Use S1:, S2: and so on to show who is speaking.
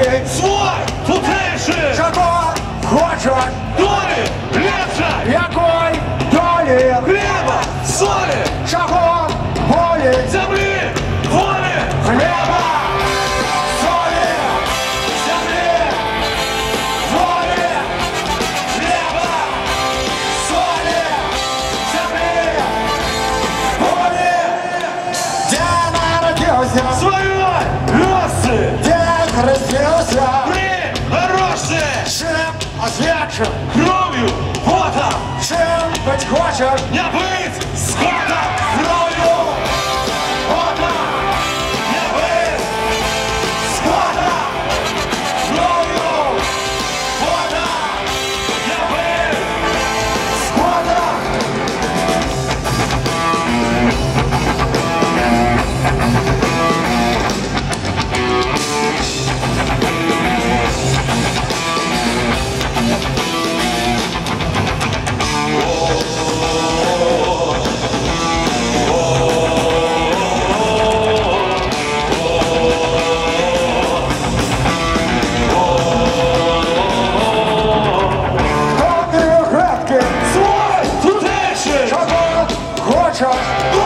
S1: Свой!
S2: Тутеши!
S1: Чого хочуть? Долі!
S2: Хлебця!
S1: Якої долі? Хлеба! Солі! Чого болить? Землі! Волі! Хлеба! Солі! Землі! Волі! Хлеба! Солі! Землі! Волі! Де народився? Своє! Роси! Кровью, кров'ю, потом, чем хоч хочеш, я бить скоро! trust.